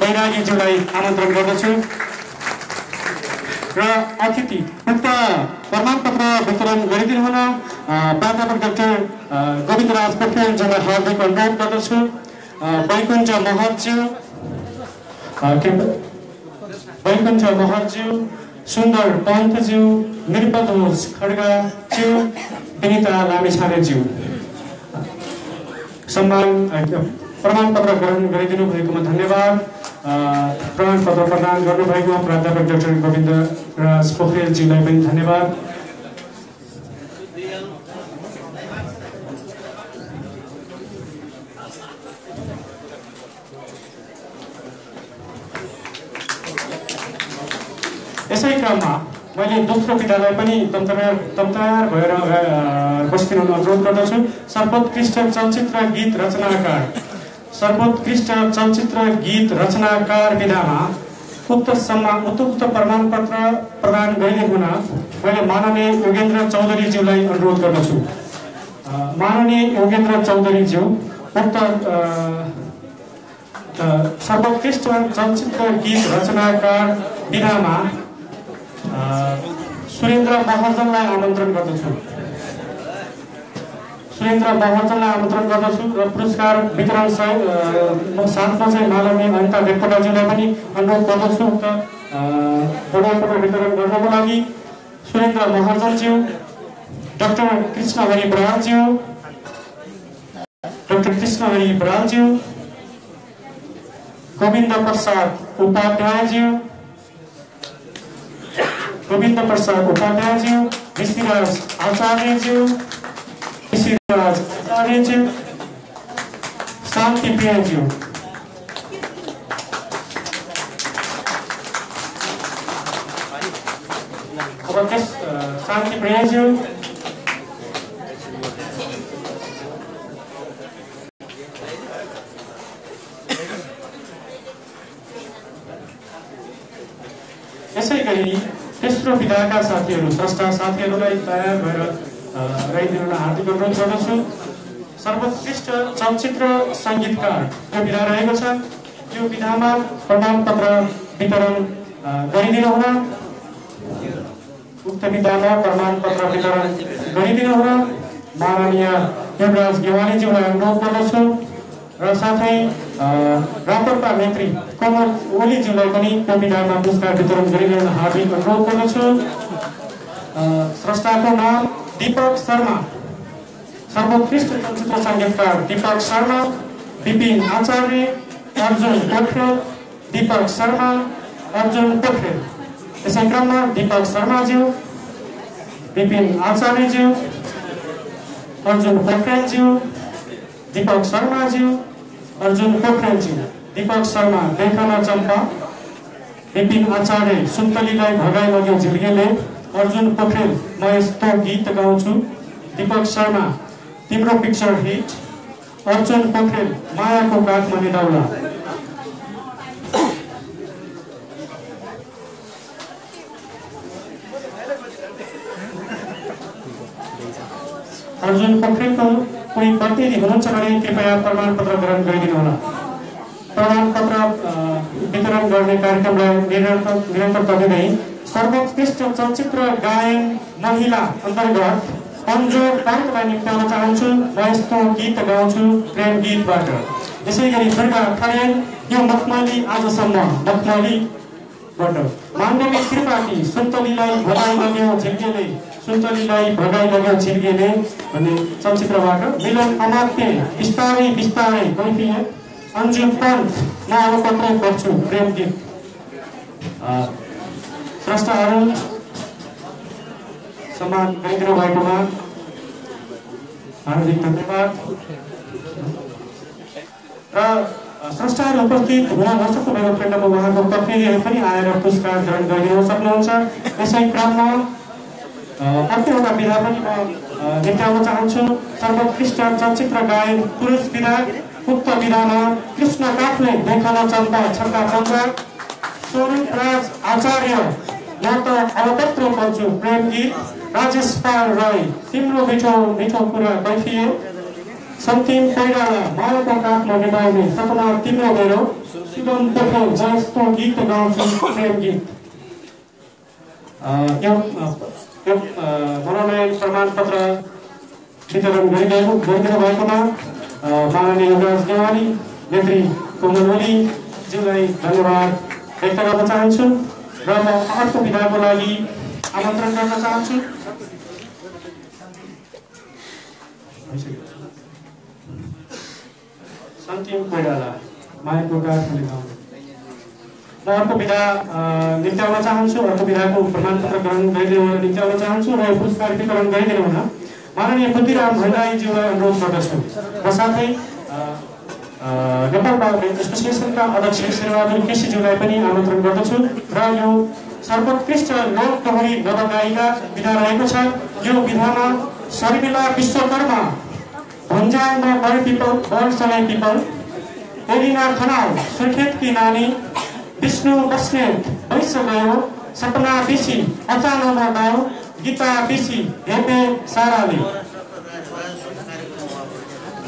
बैरागीज्यूलाई आमन्त्रण गर्दछु। र अतिथि उक्त प्रमाणपत्र वितरण गरिदिनु हुन प्राध्यापक डाक्टर गोविन्दराज पोखरेलज्यूलाई हार्दिक अनुरोध गर्दछु। वैकुण्ठ महतज्यू वैकुण्ठ महतज्यू सुन्दर पन्तज्यू निरपदोष खड्गाज्यू विनिता लामिछानेज्यू सम्मान प्रमाणपत्र ग्रहण गरिदिनु भएकोमा धन्यवाद प्रमाणपत्र प्रदान गर्नुभएको प्राध्यापक डाक्टर गोविन्द राज पोखरेलजीलाई पनि धन्यवाद। यसै क्रममा मैले दोस्रो विद्यालय पनि तमतयार तमतयार भएर बस्दिन अनुरोध गर्दछु। सर्वोत्कृष्ट चलचित्र गीत रचनाकार सर्वोत्कृष्ट चलचित्र गीत रचनाकार विधामा उक्त सम्मान उक्त प्रमाणपत्र प्रदान गरिने हुन मैले माननीय योगेन्द्र चौधरीज्यूलाई अनुरोध गर्दछु। माननीय योगेन्द्र चौधरीज्यू उक्त सर्वोत्कृष्ट चलचित्र गीत रचनाकार विधामा सुरेन्द्र महर्जनलाई आमन्त्रण गर्दछु। सुरेन्द्र महर्जनलाई आमन्त्रण गर्दछु र पुरस्कार वितरण साथमा चाहिँ माननीय अनिता देवकोटाज्यूलाई पनि अनुरोध गर्दछु उक्त प्रमाणपत्र वितरण गर्नको लागि सुरेन्द्र महर्जनज्यू डाक्टर कृष्णहरि बरालज्यू डाक्टर कृष्णहरि बरालज्यू गोविन्द प्रसाद उपाध्यायज्यू गोविन्द प्रसाद उपाध्यायज्यू ऋषिराज आचार्यज्यू ऋषिराज आचार्यज्यू शान्ति प्रियज्यू अब त्यस शान्ति प्रियज्यू यसै गरी तेस्रो विधाका साथीहरू स्रष्टा साथीहरूलाई तयार भएर रहिदिन हार्दिक अनुरोध गर्दछु। सर्वोत्कृष्ट चलचित्र सङ्गीतकार यो विधा रहेको छ। यो विधामा प्रमाणपत्र वितरण गरिदिनु हुन। उक्त विधामा प्रमाणपत्र वितरण गरिदिनु हुन। माननीय युवराज गेवालीज्यूलाई अनुरोध गर्दछु। र साथै रापरका नेत्री कमल ओलीज्यूलाई पनि त्यो विधामा पुरस्कार वितरण गरिदिन हार्दिक अनुरोध गर्दछु। स्रष्टाको नाम दीपक शर्मा सर्वोत्कृष्ट चलचित्र सङ्गीतकार दीपक शर्मा विपिन आचार्य अर्जुन पोखरेल दीपक शर्मा अर्जुन पोखरेल यसै क्रममा दीपक शर्माज्यू विपिन आचार्यज्यू अर्जुन पोखरेलज्यू दीपक शर्माज्यू अर्जुन पोखरेलज्यू दीपक शर्मा लेखना चम्पा विपिन आचार्य सुन्तलीलाई भगाइ लग्यो झिल्केले अर्जुन पोखरेल म यस्तो गीत गाउँछु। दीपक शर्मा तिम्रो पिक्चर हिट अर्जुन पोखरेल मायाको काठमा निदाउला अर्जुन पोखरेलको कोही प्रतिनिधि हुनुहुन्छ भने कृपया प्रमाणपत्र ग्रहण गरिदिनु होला प्रमाणपत्र वितरण गर्ने कार्यक्रमलाई निरन्तर निरन्तरता दिँदै सर्वोत्कृष्ट चलचित्र गायन महिला अन्तर्गत अन्जो पार्कलाई निम्त्याउन चाहन्छु म यस्तो गीत गाउँछु प्रेम गीतबाट। यसै गरी दुर्गा खरेल यो मखमली आजसम्म मखमलीबाट। मान्यवी त्रिपाठी सुन्तलीलाई भगाइ लग्यो झिल्केले सुन्तलीलाई भगाइ लग्यो झिल्केले भन्ने चलचित्रबाट मिलन अमात्य बिस्तारै बिस्तारै कैफियत अन्जु पन्थ म अब पत्रै पढ्छु प्रेम गीत। स्रष्टाहरू सम्मान गरिदिनु भएकोमा हार्दिक धन्यवाद र स्रष्टाहरू उपस्थित हुन नसक्नु भएको खण्डमा उहाँको प्रतिनिधिहरू पनि आएर पुरस्कार ग्रहण गरिदिन सक्नुहुन्छ यसै क्रममा एउटा विधा पनि म निम्त्याउन चाहन्छु सर्वोत्कृष्ट चलचित्र गायन पुरुष विधा उक्त विधामा कृष्ण काफले देखन चन्दा छक्का चन्द्र स्वरूप राज आचार्य म त अलपत्र पढ्छु प्रेम गीत राजेश पाल राई तिम्रो मिठो मिठो कुरा बैठिए सन्तिम कोइराला मायाको काठमा निभाउने सपना तिम्रो मेरो सुगम पोखरेल म यस्तो गीत गाउँछु प्रेम गीत मनोनयन प्रमाणपत्र वितरण गरिदिएको गरिदिनु भएकोमा माननीय युवराज गेवाली नेत्री कुमल ओलीज्यूलाई धन्यवाद व्यक्त गर्न चाहन्छु र म अर्को विधाको लागि आमन्त्रण गर्न चाहन्छु सन्तिम कोइराला मायाको गाँठले गाउँ म अर्को विधा निम्त्याउन चाहन्छु अर्को विधाको प्रमाणपत्र ग्रहण गरिदिनु निम्त्याउन चाहन्छु र पुरस्कार वितरण गरिदिनु हुन माननीय बुद्धिराम भण्डारीज्यूलाई अनुरोध गर्दछु र साथै नेपाल एसोसिएसनका अध्यक्ष शेरबहादुर केसीज्यूलाई पनि आमन्त्रण गर्दछु र यो सर्वोत्कृष्ट लोक दोहोरी नवगायिका विधा रहेको छ यो विधामा शर्मिला विश्वकर्मा भन्ज्याङमा बर पिपल बर पिपल एलिना खनाल सुर्खेतकी नानी विष्णु बस्नेत भैस गयो सपना बिसी अचानोमा गाउँ गीता बिसी हेपे साराले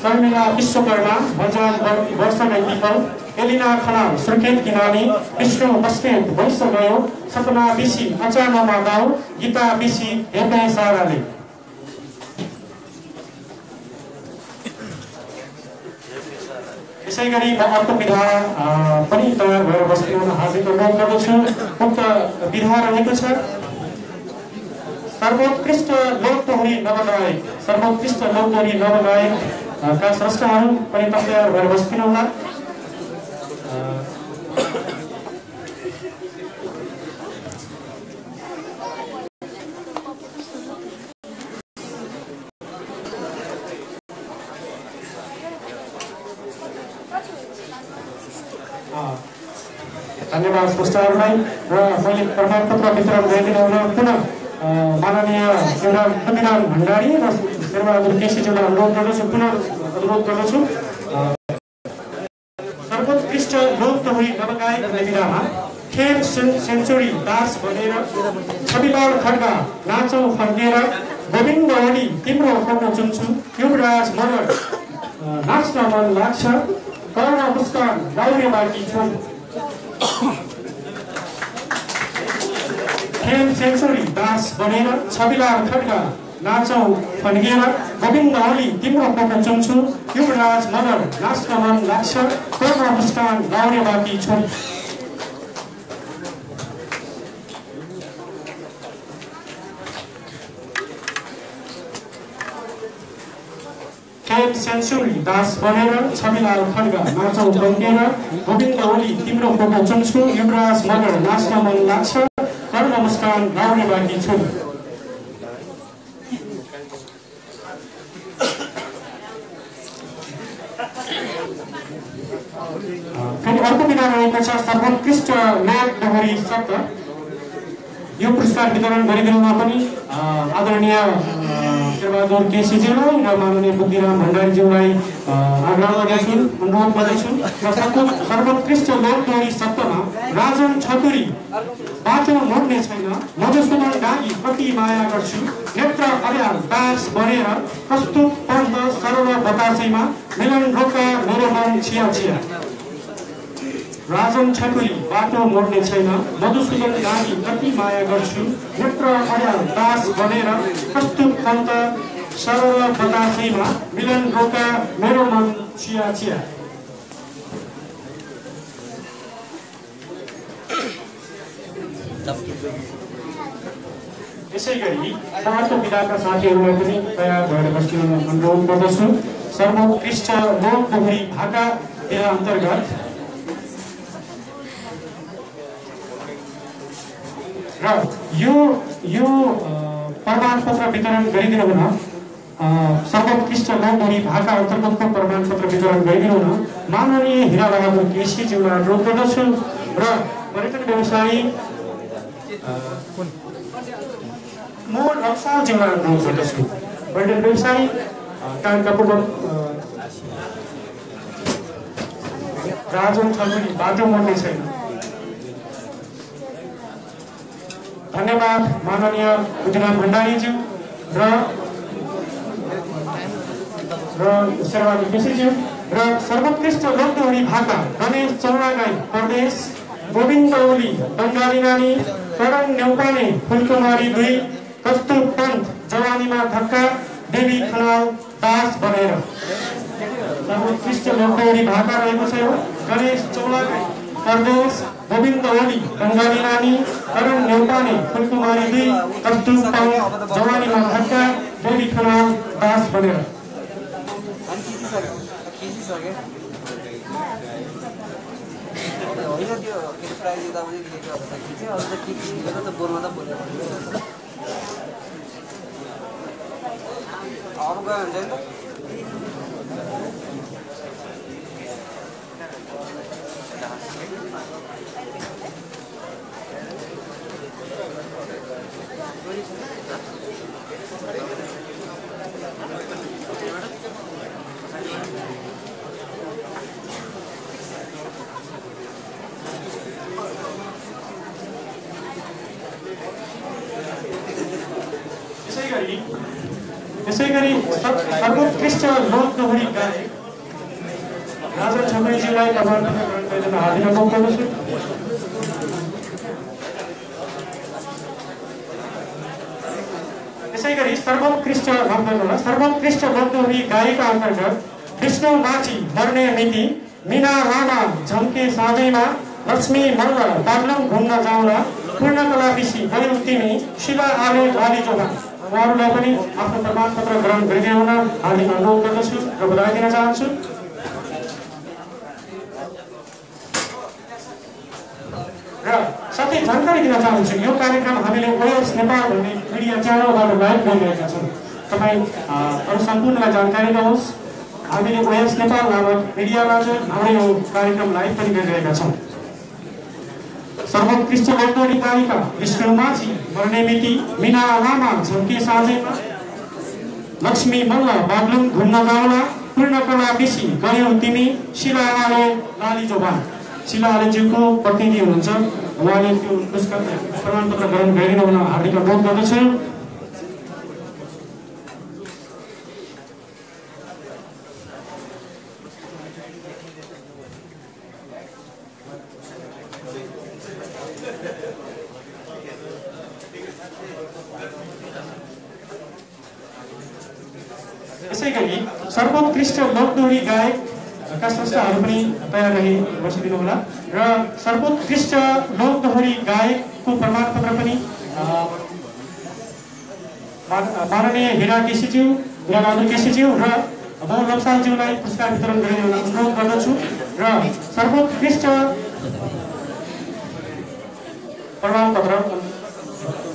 शर्मिला विश्वकर्मा भजान वर्षमै पिपल एलिना खनाल सुर्खेत नानी विष्णु बस्नेत भैस गयो सपना बिसी अचानोमा गाउँ गीता बिसी हेपे साराले। यसै गरी म अर्को विधा पनि तयार भएर बस्नु हाजिर अनुरोध गर्दछु। उक्त विधा रहेको छ सर्वोत्कृष्ट लोकदोहोरी नवगायक सर्वोत्कृष्ट लोकदोहोरी नवगायकका स्रष्टाहरू पनि तयार भएर बस्दिनु होला धन्यवाद स्रष्टाहरूलाई र मैले प्रमाणपत्र वितरण गरिदिनु हुन पुनः माननीय एउटा भण्डारी र शेरबहादुर केसीजीलाई अनुरोध गर्दछु पुनः अनुरोध गर्दछु सर्वोत्कृष्ट लोक दोहोरी नवगायक विधामा खेल सेन्चुरी दास भनेर छविलाल खड्गा नाचौ फर्केर गोविन्द ओली तिम्रो फोटो चुन्छु युवराज मगर नाच्न मन लाग्छ कर्ण मुस्कान गाउने बाँकी छु खेल सेन्चुरी दास बनेर छविलाल खड्का नाचौ फन्किएर गोविन्द ओली तिम्रो फोटो चुन्छु। युवराज मगर नाच्न मन लाग्छ। कर्ण मुस्कान गाउने बाँकी छु खेल सेन्चुरी दास बनेर छविलाल खड्गा नाचौ बन्केर गोविन्द ओली तिम्रो फोटो चुन्छु। युवराज मगर नाच्न मन लाग्छ। कर नमस्कार गाउने बाँकी छु फेरि अर्को विधा रहेको छ लोक डोहोरी शब्द यो पुरस्कार वितरण गरिदिनुमा पनि आदरणीय शेरबहादुर केसीज्यूलाई र माननीय बुद्धिराम भण्डारीज्यूलाई आग्रह गर्दछु अनुरोध गर्दछु र सर्वोत्कृष्ट लोकदोरी शब्दमा राजन छतुरी बाटो मोड्ने छैन मधुसूदन डागी कति माया गर्छु नेत्र अर्याल दास बनेर प्रस्तुत पन्द सर्व बतासैमा मिलन रोका मेरो मन छिया छिया राजन छकुरी बाटो मोड्ने छैन। मधुसूदन गाडी कति माया गर्छु। नेत्र अड्याल दास बनेर प्रस्तुत पन्त सरल बतासैमा मिलन रोका मेरो मन चिया चिया। यसै गरी अर्को विधाका साथीहरूलाई पनि तयार भएर बस्न अनुरोध गर्दछु। सर्वोत्कृष्ट लोक पोखरी भाका अन्तर्गत र यो यो प्रमाणपत्र वितरण गरिदिनु हुन सर्वोत्कृष्ट नौकरी भाका अन्तर्गतको प्रमाणपत्र वितरण गरिदिनु हुन माननीय हिरा बहादुर केसीज्यूलाई अनुरोध गर्दछु र पर्यटन व्यवसायी म रक्सालज्यूलाई अनुरोध गर्दछु। पर्यटन व्यवसायी कानका पूर्व राजन छलुनी बाटो मर्ने छैन। धन्यवाद माननीय बुद्धिनाथ भण्डारीज्यू र र शेरबहादुर केसीज्यू र सर्वोत्कृष्ट लोकदोहोरी भाका गणेश चौरागाई प्रदेश गोविन्द ओली बङ्गाली नानी करण नेउपाने फुलकुमारी दुई कस्तुर पन्थ जवानीमा धक्का देवी खनाल दास बनेर। सर्वोत्कृष्ट लोकदोहोरी भाका रहेको छ गणेश चौरागाई प्रदेश गोविन्द ओली बङ्गाली नानी करण नेउपाने फुलकुमारी दुई कस्तुर पन्थ जवानीमा धक्का देवी खनाल दास होइन त्यो के प्राइज अरू त के के त त गयो यसै गरी यसै गरी सर्- सर्वोत्कृष्ट लोकदोहोरी गायक राजा छमेजीलाई प्रमाणपत्र ग्रहण गरिदिन हार्दिक अनुरोध गर्दछु यसै गरी सर्वोत्कृष्ट भक्तहरूलाई सर्वोत्कृष्ट लोकदोहोरी गायिका अन्तर्गत विष्णु माझी मर्ने मिति मिना लामा झम्के साँझैमा लक्ष्मी मल्ल बाग्लुङ घुम्न जाउँला पूर्णकला विषी गयौँ तिमी शिवा आले लाली जोगा उहाँहरूलाई पनि आफ्नो प्रमाणपत्र ग्रहण गरिदिनु हुन हार्दिक अनुरोध गर्दछु र बधाई दिन चाहन्छु। र साथै जानकारी दिन चाहन्छु यो कार्यक्रम हामीले ओएस नेपाल भन्ने मिडिया च्यानलबाट लाइभ गरिरहेका छौँ। तपाईँ अरू सम्पूर्णलाई जानकारी दिनुहोस्। हामीले ओएस नेपाल नामक मिडियाबाट हाम्रो यो कार्यक्रम लाइभ पनि गरिरहेका छौँ। सर्वोत्कृष्ट गायिका विष्णु माझी मर्ने मिति मिना लामा झम्के साँझेमा लक्ष्मी मल्ल बाग्लुङ घुम्न जाउँला पूर्णकला बेसी गयौ तिमी शिला आले लाली जोबान शिला आलेज्यूको प्रतिनिधि हुनुहुन्छ। उहाँले त्यो पुरस्कार प्रमाणपत्र ग्रहण गरिदिनु हुन हार्दिक अनुरोध गर्दछु। यसै गरी सर्वोत्कृष्ट लोकदोहोरी गायकका संस्थाहरू पनि तयार रही बसिदिनु होला र सर्वोत्कृष्ट लोकदोहोरी गायकको प्रमाणपत्र पनि माननीय हिरा केसीज्यू हिराबहादुर केसीज्यू र बहु लम्सालज्यूलाई पुरस्कार वितरण गरिदिन अनुरोध गर्दछु र सर्वोत्कृष्ट प्रमाणपत्र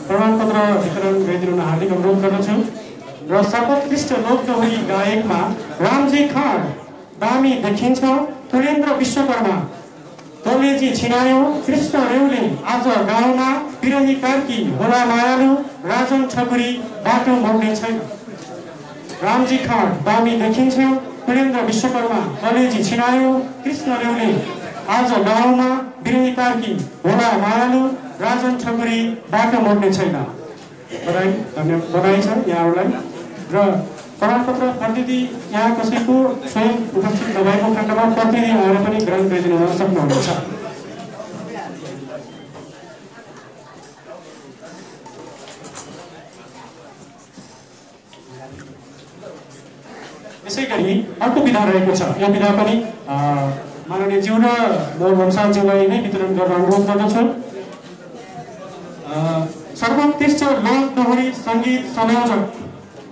प्रमाणपत्र वितरण गरिदिनु हार्दिक अनुरोध गर्दछु र सर्वोत्कृष्ट लोकदोहोरी गायकमा रामजी खाँड दामी देखिन्छ तुरेन्द्र विश्वकर्मा। कलेजी छिनायो कृष्ण रेउले आज गाउँमा विरही कार्की होला मायालु राजन ठकुरी बाटो मोड्ने छैन। रामजी खाँड दामी देखिन्छ तुरेन्द्र विश्वकर्मा कलेजी छिनायो कृष्ण रेउले आज गाउँमा विरही कार्की होला मायालु राजन ठकुरी बाटो मोड्ने छैन। बधाई धन्यवाद बधाई छ यहाँहरूलाई। र प्रमाणपत्र प्रतिनिधि यहाँ कसैको स्वयं उपस्थित नभएको खण्डमा प्रतिनिधि आएर पनि ग्रहण गरिदिनु हुन सक्नुहुनेछ। यसै गरी अर्को विधा रहेको छ। यो विधा पनि अ, माननीय ज्यू र मोहन वंशालज्यूलाई नै वितरण गर्न अनुरोध गर्दछु। सर्वोत्कृष्ट लोक दोहोरी सङ्गीत संयोजक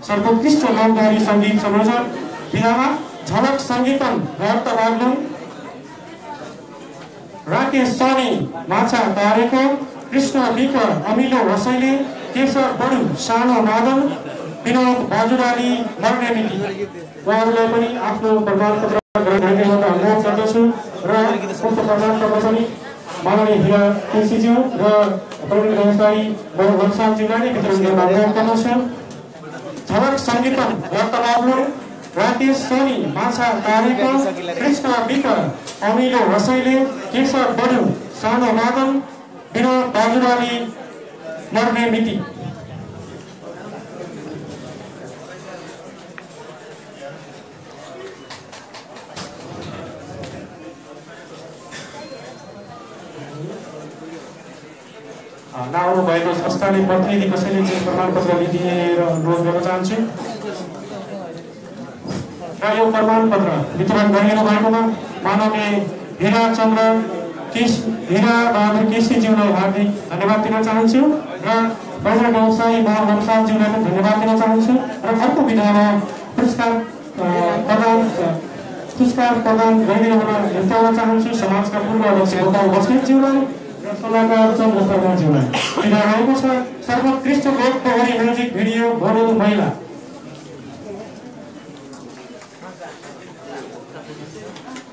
सर्वोत्कृष्ट दोहोरी सङ्गीत संयोजक विधामा झलक सङ्गीतम भक्त बाग्लुङ राकेश सनी माछा तारेको कृष्ण विक अमिलो रसैले केशर बडु सानो नादल विनोद बाजुराली मर्ने मिति। उहाँहरूलाई पनि आफ्नो प्रमाणपत्र ग्रहण अनुरोध गर्दछु र उक्त प्रमाणपत्र पनि माननीय हिरा केसीज्यू र प्रवीण व्यवसायी वंशालज्यूलाई नै वितरण गर्न अनुरोध गर्दछु। झलक सङ्गीतम बाग्लुङ राकेश सोनी माछा तारेको कृष्ण विक अमिलो रसैले केशर बडु सानो नादन विनोद बाजुराली मर्ने मिति। नआउनु भएको संस्थाले प्रतिनिधि कसैले चाहिँ प्रमाणपत्र लिदिएर अनुरोध गर्न चाहन्छु। र यो प्रमाणपत्र वितरण गरिनु भएकोमा माननीय हिरा चन्द्र केस हिरा बहादुर केसीज्यूलाई हार्दिक धन्यवाद दिन चाहन्छु र बजार व्यवसायी मोहन लम्सालज्यूलाई पनि धन्यवाद दिन चाहन्छु र अर्को विधामा पुरस्कार प्रदान पुरस्कार प्रदान गरिदिनु निम्त्याउन चाहन्छु। समाजका पूर्व अध्यक्ष गोपाल बस्नेतज्यूलाई सल्लाहकार चन्द्र शर्माज्यूलाई विधा रहेको छ सर्वोत्कृष्ट लोक प्रहरी म्युजिक भिडियो भोरेल महिला।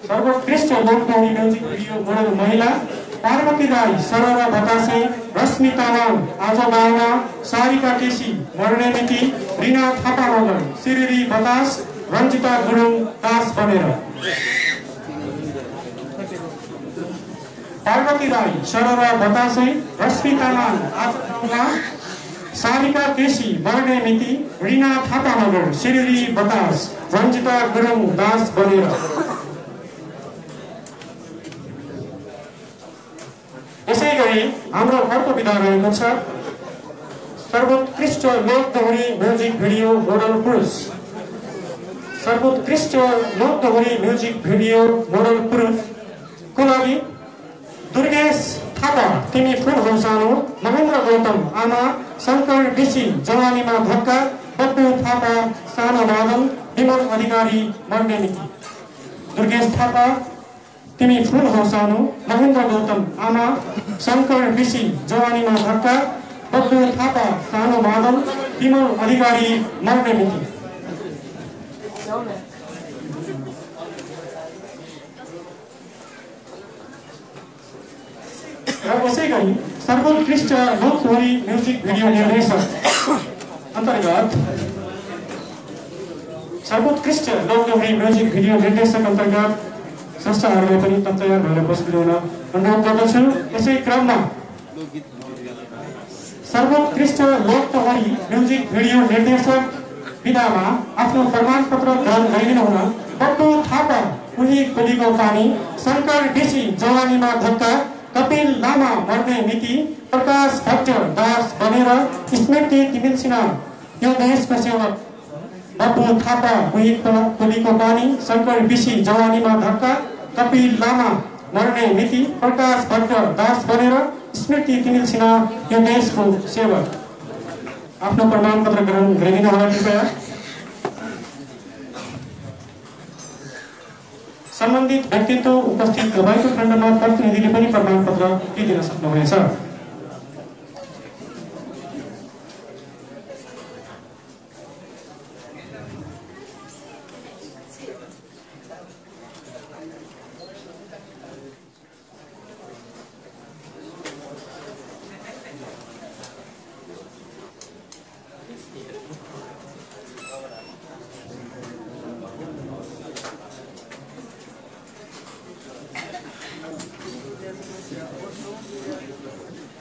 सर्वोत्कृष्ट लोकप्रिय म्युजिक भिडियो मोडल महिला पार्वती राई सररा बतासे रश्मि तामाङ आज बाहुना सारिका केसी मर्ने मिति रिना थापा मगर सिरिरी बतास रञ्जिता गुरुङ दास बनेर पार्वती राई सररा बतासे रश्मि तामाङ बाहुना सारिका केसी मर्ने मिति रिना थापा मगर सिरिरी बतास रञ्जिता गुरुङ दास बनेर। यसै गरी हाम्रो अर्को विधा रहेको छ सर्वोत्कृष्ट लोक दोहोरी म्युजिक भिडियो मोडल पुरुष। सर्वोत्कृष्ट लोक दोहोरी म्युजिक भिडियो मोडल पुरुषको लागि दुर्गेश थापा तिमी फुल सानो? महेन्द्र गौतम आमा शङ्कर डिसी जवानीमा धक्का बप्पु थापा सानो बादल विमल अधिकारी मर्ने नीति दुर्गेश थापा तिमी फुल सानो? महेन्द्र गौतम आमा शङ्कर ऋषि जवानीमा धक्का बब्बु थापा सानो बादल विमल अधिकारी मर्ने र यसै गरी सर्वोत्कृष्ट लोकधोरी म्युजिक भिडियो निर्देशक अन्तर्गत सर्वोत्कृष्ट लोकधोरी म्युजिक भिडियो निर्देशक अन्तर्गत संस्थाहरूलाई पनि तयार भएर बस्नु हुन अनुरोध गर्दछु यसै क्रममा सर्वोत्कृष्ट लोकतहरी म्युजिक भिडियो निर्देशक विधामा आफ्नो प्रमाणपत्र ग्रहण गरिदिनु हुन बट्टु थापा उही खोलीको पानी शङ्कर डिसी जवानीमा धक्का कपिल लामा मर्ने मिति प्रकाश भट्ट दास बनेर स्मृति तिमिल सिन्हा यो देशको सेवक। बप्पु थापा खोलीको पानी शङ्कर बिसी जवानीमा धक्का कपिल लामा मर्ने मिति प्रकाश भट्ट दास बनेर स्मृति तिमिल सिन्हा यो देशको सेवक। आफ्नो प्रमाणपत्र ग्रहण गरिदिनु होला कृपया। सम्बन्धित व्यक्तित्व उपस्थित भएको खण्डमा प्रतिनिधिले पनि प्रमाणपत्र दिइदिन सक्नुहुनेछ।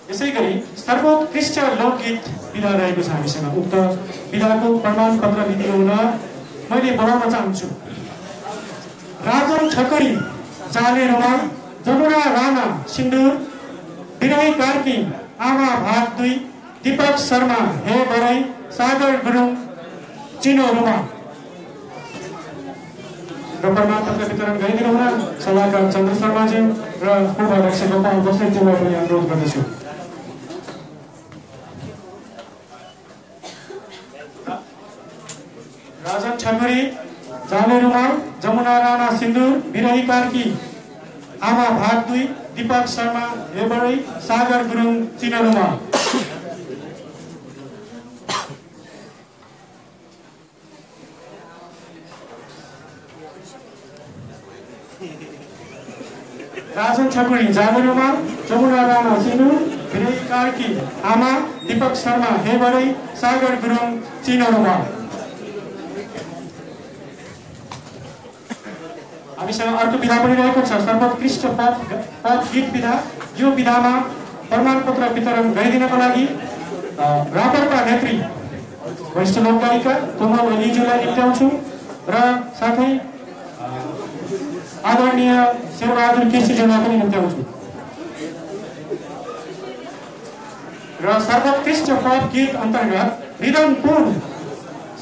यसै गरी सर्वोत्कृष्ट लोकगीत विधा रहेको छ हामीसँग। उक्त विधाको प्रमाणपत्र लिदिनु हुन मैले बनाउन चाहन्छु। राजन ठकरी चाले रुमाल जमुना राणा सिन्दुर विनय कार्की आमा भाग दुई दिपक शर्मा हे बराई सागर गुरुङ चिनो रुमा। र प्रमाणपत्र वितरण गरिदिनु हुन सल्लाहकार चन्द्र शर्माजी राजन छकरी जाने रुमाल जमुना राणा सिन्दुर विरही कार्की आमा भाग दुई दिपक शर्मा हेबरै सागर गुरुङ चिना रुमाल राजन छकुरी जाने रुमाल जमुना राणा विरही कार्की आमा दिपक शर्मा हेबरै सागर गुरुङ चिना रुमाल हामीसँग अर्को विधा पनि रहेको छ सर्वोत्कृष्ट गीत विधा। यो विधामा प्रमाणपत्र वितरण गरिदिनको लागि रापरका नेत्री वरिष्ठ लोक गायिका कोमल लिजुलाई निम्त्याउँछु र साथै आदरणीय शेरबहादुर केसीज्यूलाई पनि निम्त्याउँछु र सर्वोत्कृष्ट पप गीत अन्तर्गत रिदम पुन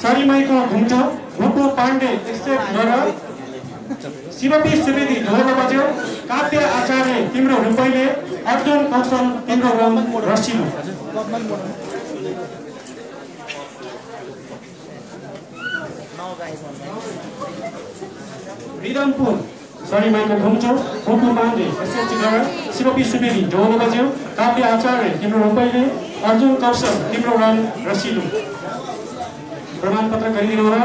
सरिमैको घुम्टो भुटु पाण्डे एक्सेप्ट गरेर शिवपी सुवेदी ढोल बज्यो काव्य आचार्य तिम्रो रूपैले अर्जुन कौशल तिम्रो रङ रसिलो। रिदमपुर सरिमाईको घुम्चो भुपु पाण्डे एसएलसी गरेर शिवपी सुवेदी ढोल बज्यो काव्य आचार्य तिम्रो रुपैले अर्जुन कौशल तिम्रो रङ रसिलो। प्रमाणपत्र गरिदिनु होला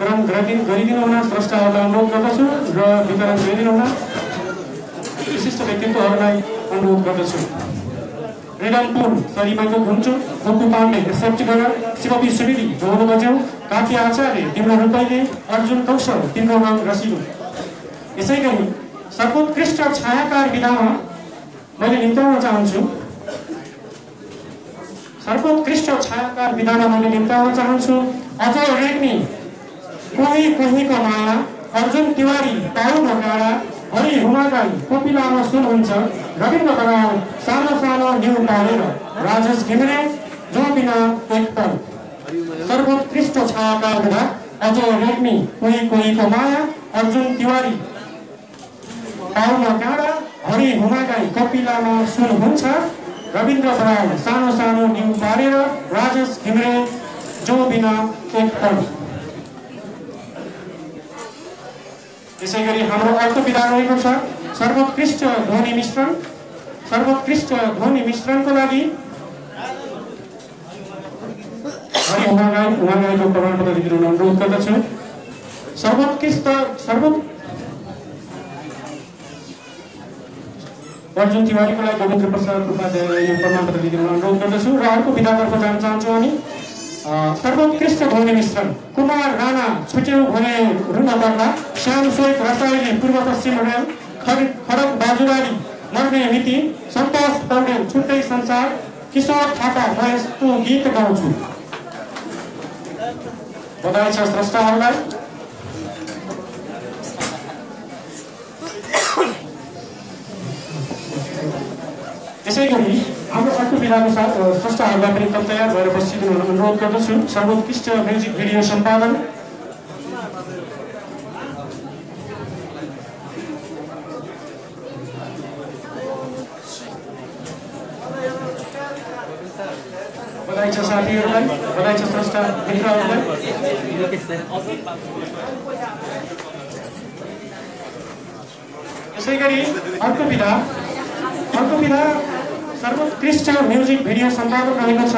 क्रम गरिदिनु गरिदिनु हुन स्रष्टाहरूलाई अनुरोध गर्दछु र वितरण गरिदिनु हुन विशिष्ट व्यक्तित्वहरूलाई अनुरोध गर्दछु। रिडमपुर सरिमाको घुम्चु गोपु पाण्डे एक्सेप्ट गरेर शिवपी सुवेदी ढोल बज्यौ काव्य आचार्य तिम्रो रूपैले अर्जुन कौशल तिम्रो रङ रसिलो यसै गरी सर्वोत्कृष्ट छायाकार विधामा मैले निम्त्याउन चाहन्छु। सर्वोत्कृष्ट छायाकार विधामा मैले निम्त्याउन चाहन्छु। अजय रेग्मी कोही कोहीको माया अर्जुन तिवारी पाउ नगाडा हरि हुमागाई कोपिलामा सुन हुन्छ। रविन्द्र बराल सानो सानो न्यु पारेर राजेश घिमिरे जो बिना एक सर्वोत्कृष्ट छायाकार विधा अजय रेग्मी कोही कोहीको माया अर्जुन तिवारी। पाउ नगाडा हरि हुमागाई कपिलामा सुन हुन्छ। रविन्द्र बराल सानो सानो न्यु पारेर राजेश घिमिरे जो बिना एक यसै गरी हाम्रो अर्को विधा रहेको छ। सर्वोत्कृष्ट ध्वनि मिश्रण। सर्वोत्कृष्ट ध्वनि मिश्रणको लागि। उमागाई उमागाईको प्रमाणपत्र दिनु अनुरोध गर्दछु। सर्वोत्कृष्ट सर्वो अर्जुन तिवारीको लागि गोविन्द प्रसाद उपाध्यायलाई यो प्रमाणपत्र दिनु अनुरोध गर्दछु। र अर्को विधातर्फ जान चाहन्छु अनि। सर्वोत्कृष्ट ध्वनि मिश्रण कुमार राणा छुट्यौ भने रुन श्याम स्वेत रसाइली पूर्व पश्चिम रेल खडक बाजुराली मर्ने मिति सन्तोष पौडेल छुट्टै संसार किशोर थापा म यस्तो गीत गाउँछु बधाई छ स्रष्टाहरूलाई त्यसै गरी हाम्रो अर्को साथ स्रष्टाहरूलाई पनि तयार भएर बसिदिनु अनुरोध गर्दछु। सर्वोत्कृष्ट म्युजिक भिडियो सम्पादन। बधाई छ साथीहरूलाई बधाई छ स्रष्टा मित्रहरूलाई। यसै गरी अर्को विधा। सर्वोत्कृष्ट म्युजिक भिडियो सम्पादन रहेको छ।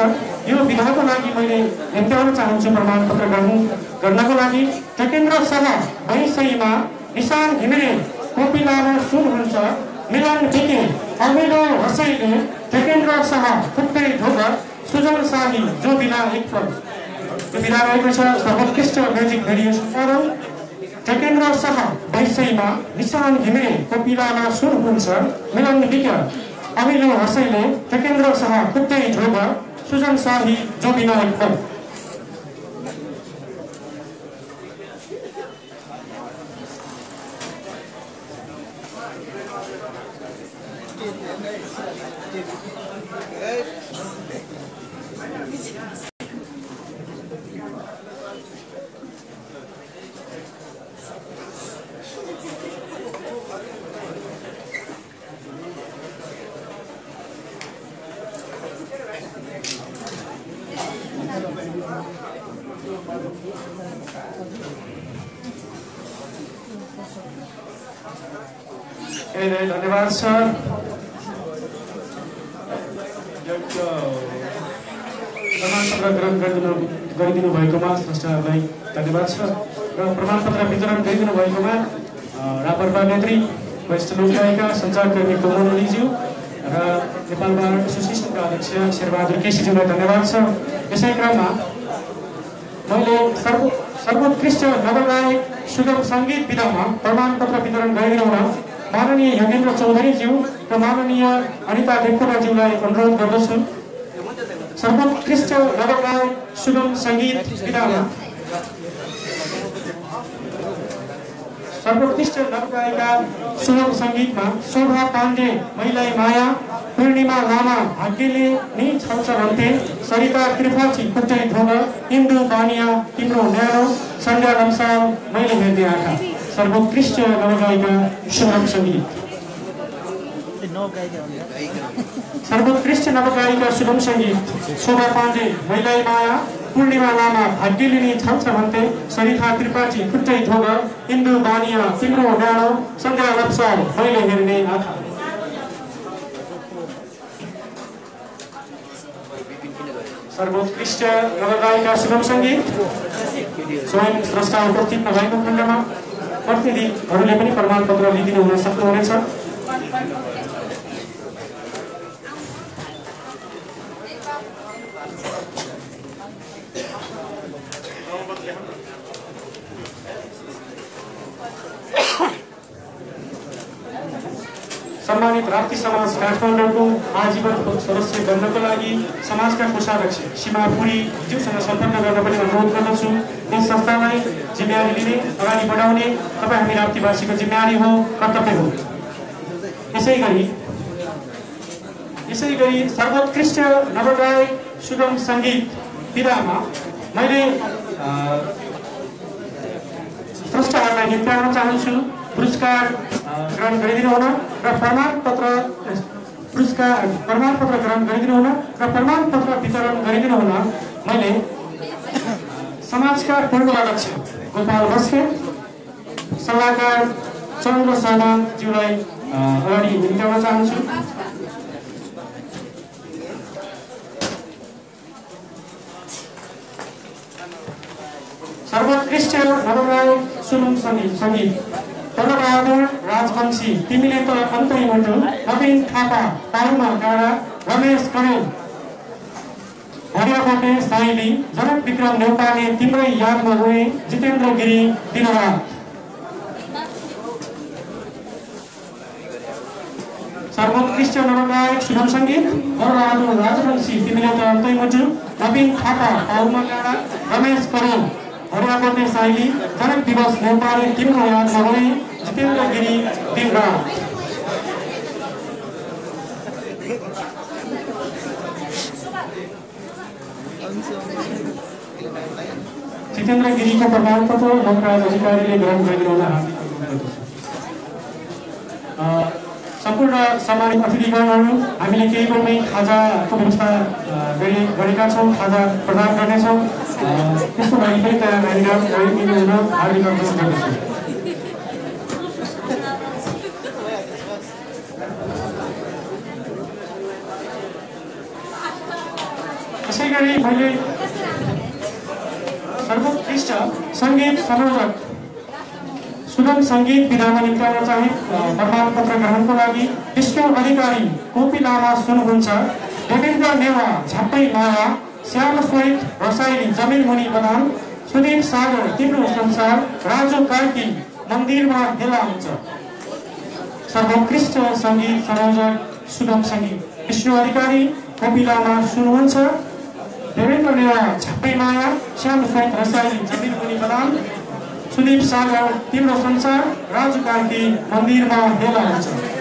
यो विधाको लागि मैले निम्त्याउन चाहन्छु प्रमाणपत्र गर्नु गर्नको लागि टकेन्द्र सह वैसैमा निशान घिमिरे कोपिलामा सुन हुन्छ। मिलन भिके अमिलो हसैले टकेन्द्र सह खुट्टै ढोग सुजन शाही जो बिना एक पल यो विधा रहेको छ। सर्वोत्कृष्ट म्युजिक भिडियो सम्पादन। टकेन्द्र सह वैसैमा निशान घिमिरे कोपिलामा सुन हुन्छ। मिलन भिके अमिलो हसैले टकेन्द्र शाह खुट्टै ढोग सुजन शाही जो एक पल धेरै धेरै धन्यवाद सर प्रमाणपत्र ग्रहण गरिदिनु गरिदिनु भएकोमा स्रष्टाहरूलाई धन्यवाद छ र प्रमाणपत्र वितरण गरिदिनु भएकोमा रापरपा नेत्री वरिष्ठ लोकगायिका सञ्चारकर्मी कोमल ओलीज्यू र नेपाल बार एसोसिएसनका अध्यक्ष शेरबहादुर केसीज्यूलाई धन्यवाद छ यसै क्रममा मैले सर्व सर्वोत्कृष्ट नवगायक सुगम सङ्गीत विधामा प्रमाणपत्र वितरण गरिदिनु माननीय योगेन्द्र चौधरीज्यू र माननीय अनिता देवकोटाज्यूलाई अनुरोध गर्दछु। सर्वोत्कृष्ट नवगायक सुगम सङ्गीत विधामा सर्वोत्कृष्ट नवगायिका सुलभ सङ्गीतमा शोभा पाण्डे महिलाई माया पूर्णिमा लामा भाग्यले नि छाउँछ भन्थे। सरिता त्रिपाठी कुटै ढोग इन्दु बानिया तिम्रो न्यानो सन्ध्या लम्साल मैले हेर्ने आँखा सर्वोत्कृष्ट नवगायिका सुलभ सङ्गीत। सर्वोत्कृष्ट नवगायिका शुभम सङ्गीत शोभा पाण्डे महिलाई माया पूर्णिमा लामा भाग्यले नि छाउँछ भन्थे सरिता त्रिपाठी खुट्टै ढोग इन्दु बानिया तिम्रो न्यानो सन्ध्या लम्साल मैले हेर्ने आँखा सर्वोत्कृष्ट नवगायिका शुभम सङ्गीत स्वयं स्रष्टा उपस्थित नभएको खण्डमा प्रतिनिधिहरूले पनि प्रमाणपत्र लिइदिनु हुन सक्नुहुनेछ सम्मानित राप्ती समाज काठमाडौँको आजीवन सदस्य बन्नको लागि समाजका कोषाध्यक्ष सीमा पुरीज्यूसँग सम्पर्क गर्न पनि अनुरोध गर्दछु। यस संस्थालाई जिम्मेवारी लिने अगाडि बढाउने तपाईँ हामी राप्तीवासीको जिम्मेवारी हो कर्तव्य हो। यसै गरी यसै गरी सर्वोत्कृष्ट नवगायक सुगम सङ्गीत विधामा मैले स्रष्टाहरूलाई निम्त्याउन चाहन्छु। पुरस्कार ग्रहण गरिदिनु हुन र प्रमाणपत्र पुरस्कार प्रमाणपत्र ग्रहण गरिदिनु हुन र प्रमाणपत्र वितरण गरिदिनु हुन मैले समाजका पूर्व अध्यक्ष गोपाल बस्के सल्लाहकार चन्द्र शर्माज्यूलाई अगाडि निम्त्याउन चाहन्छु। सर्वोत्कृष्ट नवगायक सुनुङ सङ्गीत सङ्गीत। बहादुर राजवंशी तिमीले त अन्तै मुटु नवीन थापा पारुमा डाँडा रमेश करेल हरियाकोटे साइली जनक विक्रम नेपालले तिम्रै यादमा रोए जितेन्द्र गिरी दिनरात। सर्वोत्कृष्ट नवगायक शुभम सङ्गीत बहादुर राजवंशी तिमीले त अन्तै मुटु नवीन थापा पारुमा डाँडा रमेश करेल हरियाकोटे साइली जनक दिवस नेपाली तिम्रो यादमा रोए गिरी दिनरात जितेन्द्र गिरीको प्रमाणपत्र लोकराज अधिकारीले ग्रहण गरिदिनु हुन सम्पूर्ण सम्मानित अतिथिगणहरू हामीले केही बेरमै खाजाको व्यवस्था गरी गरेका छौँ खाजा प्रदान गर्नेछौँ त्यसको लागि पनि हुन हार्दिक अनुरोध गर्दछु गरी मैले सर्वोत्कृष्ट सङ्गीत संयोजक सुगम सङ्गीत विधामा निम्त्याउन चाहे प्रमाणपत्र ग्रहणको लागि विष्णु अधिकारी कोपी लामा सुन्नुहुन्छ। देवेन्द्र नेवा झ्याप्पै माया श्याम स्वेत रसाइली जमिन मुनि बदान सुदीप सागर तिम्रो संसार राजु कार्की मन्दिरमा भेला हुन्छ। सर्वोत्कृष्ट सङ्गीत संयोजक सुगम सङ्गीत। विष्णु अधिकारी कोपी लामा सुन्नुहुन्छ। देवेन्द्र नेवा झ्याप्पै माया श्याम स्वेत रसाइली जमिन मुनि बदान सुदीप सागर तिम्रो संसार राजु कार्की मन्दिरमा भेला हुन्छ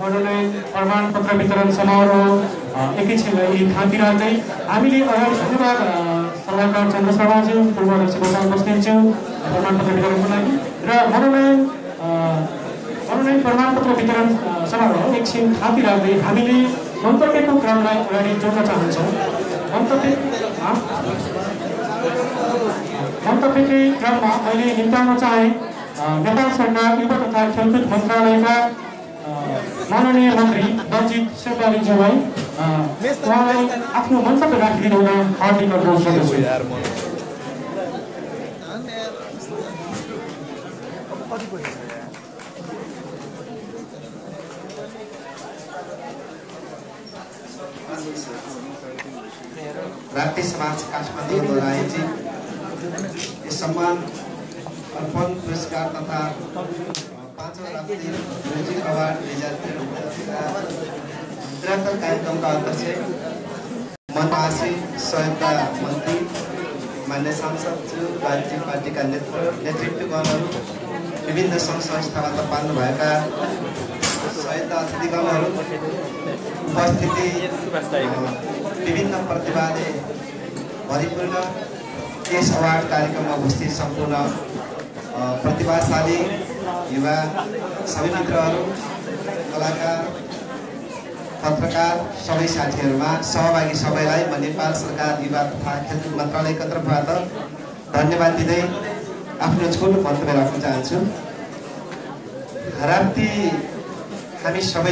मनोनयन प्रमाणपत्र वितरण समारोह एकैछिनलाई थाँती राख्दै हामीले अगाडि धन्यवाद सल्लाहकार चन्द्र शर्माज्यू पूर्व अध्यक्ष गोपाल बस्नेतज्यू प्रमाणपत्र वितरणको लागि र मनोनयन मनोनयन प्रमाणपत्र वितरण समारोह एकछिन थाँती राख्दै हामीले मन्तव्यको क्रमलाई अगाडि जोड्न चाहन्छौँ। मन्तव्य मन्तव्यकै क्रममा मैले निम्ताउन चाहे नेपाल सरकार युवा तथा खेलकुद मन्त्रालयका माननीय मन्त्री दलजित शेर्पालीज्यूलाई अ, उहाँलाई आफ्नो मन्तव्य राखिदिनु हुन हार्दिक अनुरोध गर्दछु राष्ट्रिय समाज काठमाडौँद्वारा आयोजित यस सम्मान अर्पण पुरस्कार तथा म्युजिक अवार्ड दुई हजार कार्यक्रमका अध्यक्ष मनवासी सहयोगका मन्त्री मान्य सांसदज्यू राज्य पार्टीका नेतृ नेतृत्वगणहरू विभिन्न सङ्घ संस्थाबाट पाल्नुभएका सहयोगका अतिथिगणहरू उपस्थिति विभिन्न प्रतिभाले भरिपूर्ण यस अवार्ड कार्यक्रममा उपस्थित सम्पूर्ण प्रतिभाशाली युवा सबै मित्रहरू कलाकार पत्रकार सबै साथीहरूमा सहभागी सबैलाई म नेपाल सरकार युवा तथा खेलकुद मन्त्रालयको तर्फबाट धन्यवाद दिँदै आफ्नो छोटो मन्तव्य राख्न चाहन्छु। राप्ती हामी सबै